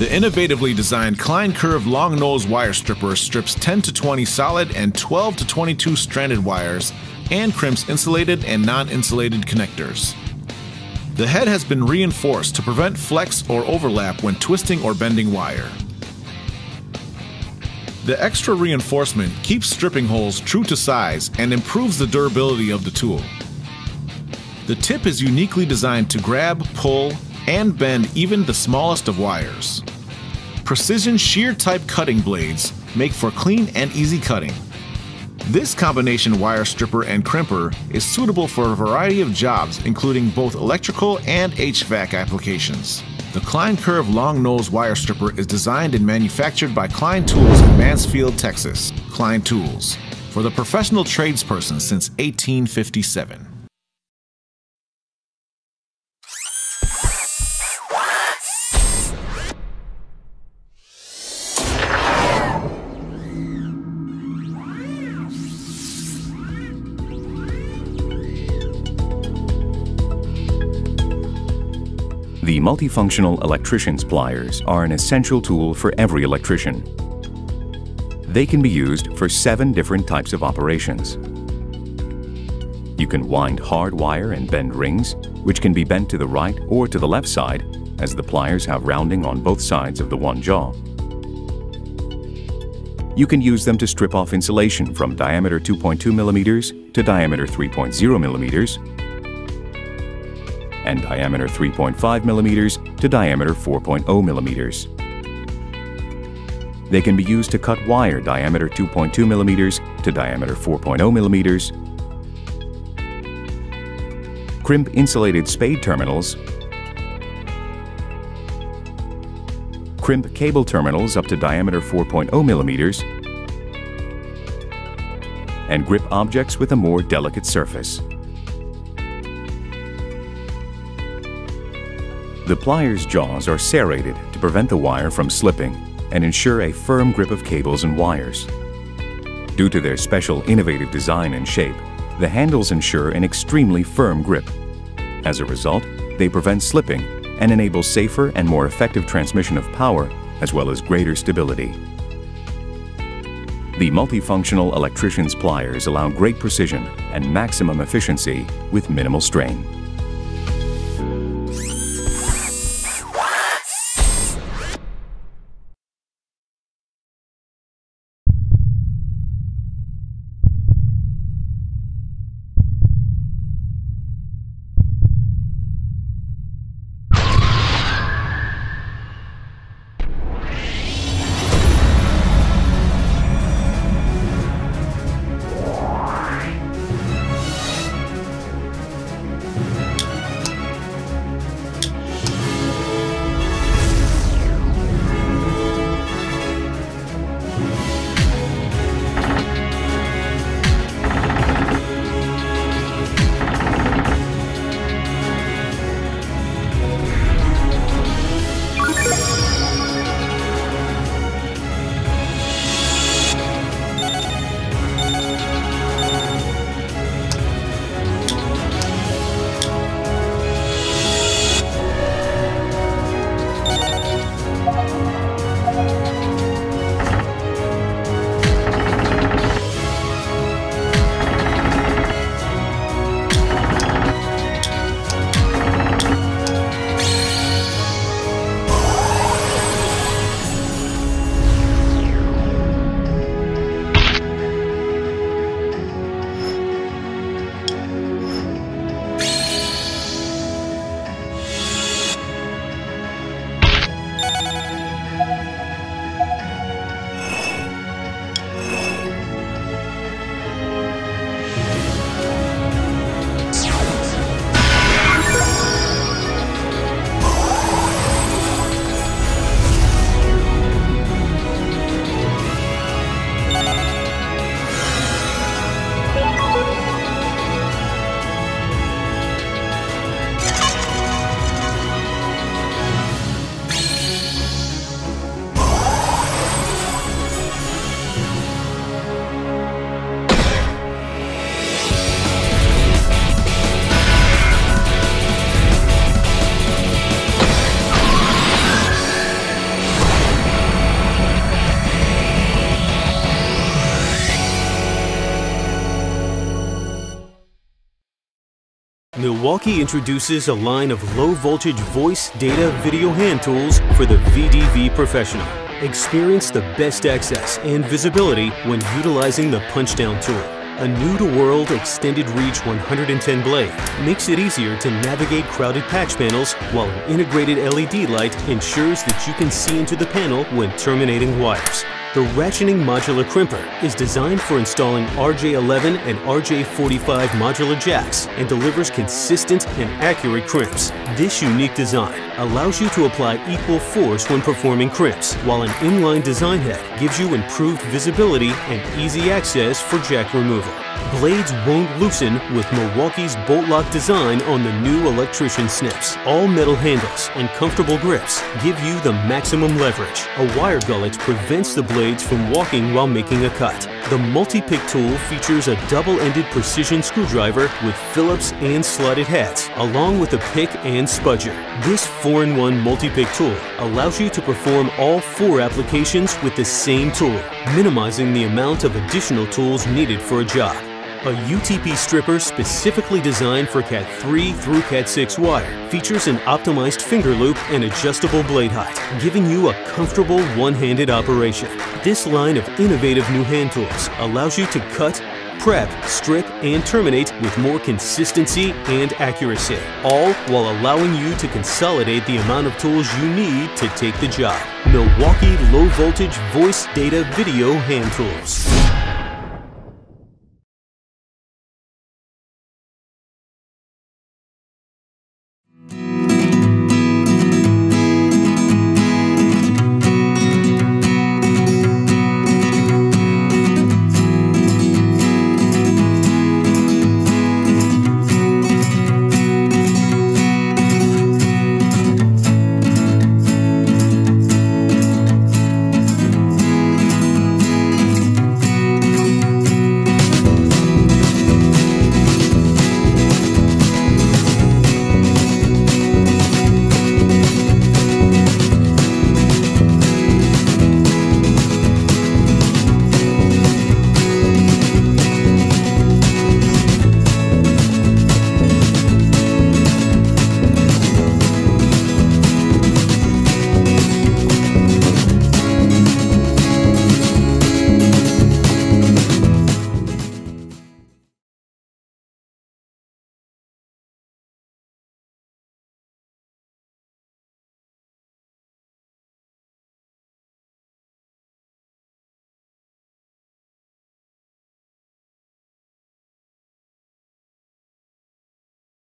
The innovatively designed Klein Curve long nose wire stripper strips 10 to 20 solid and 12 to 22 stranded wires and crimps insulated and non insulated connectors. The head has been reinforced to prevent flex or overlap when twisting or bending wire. The extra reinforcement keeps stripping holes true to size and improves the durability of the tool. The tip is uniquely designed to grab, pull, and bend even the smallest of wires. Precision shear type cutting blades make for clean and easy cutting. This combination wire stripper and crimper is suitable for a variety of jobs, including both electrical and HVAC applications. The Klein Curve long nose wire stripper is designed and manufactured by Klein Tools in Mansfield, Texas. Klein Tools, for the professional tradesperson since 1857. The multifunctional electrician's pliers are an essential tool for every electrician. They can be used for seven different types of operations. You can wind hard wire and bend rings, which can be bent to the right or to the left side, as the pliers have rounding on both sides of the one jaw. You can use them to strip off insulation from diameter 2.2 millimeters to diameter 3.0 millimeters and diameter 3.5 millimeters to diameter 4.0 millimeters. They can be used to cut wire diameter 2.2 millimeters to diameter 4.0 millimeters, crimp insulated spade terminals, crimp cable terminals up to diameter 4.0 millimeters, and grip objects with a more delicate surface. The pliers' jaws are serrated to prevent the wire from slipping and ensure a firm grip of cables and wires. Due to their special innovative design and shape, the handles ensure an extremely firm grip. As a result, they prevent slipping and enable safer and more effective transmission of power as well as greater stability. The multifunctional electrician's pliers allow great precision and maximum efficiency with minimal strain. Milwaukee introduces a line of low voltage voice, data, video hand tools for the VDV professional. Experience the best access and visibility when utilizing the punchdown tool. A new-to-world extended reach 110 blade makes it easier to navigate crowded patch panels while an integrated LED light ensures that you can see into the panel when terminating wires. The ratcheting modular crimper is designed for installing RJ11 and RJ45 modular jacks and delivers consistent and accurate crimps. This unique design allows you to apply equal force when performing crimps, while an inline design head gives you improved visibility and easy access for jack removal. Blades won't loosen with Milwaukee's bolt lock design on the new electrician snips. All metal handles and comfortable grips give you the maximum leverage. A wire gullet prevents the blades from walking while making a cut. The multi-pick tool features a double-ended precision screwdriver with Phillips and slotted heads, along with a pick and spudger. This 4-in-1 multi-pick tool allows you to perform all four applications with the same tool, minimizing the amount of additional tools needed for a job. A UTP stripper specifically designed for Cat 3 through Cat 6 wire features an optimized finger loop and adjustable blade height, giving you a comfortable one-handed operation. This line of innovative new hand tools allows you to cut, prep, strip, and terminate with more consistency and accuracy, all while allowing you to consolidate the amount of tools you need to take the job. Milwaukee Low Voltage Voice Data Video Hand Tools.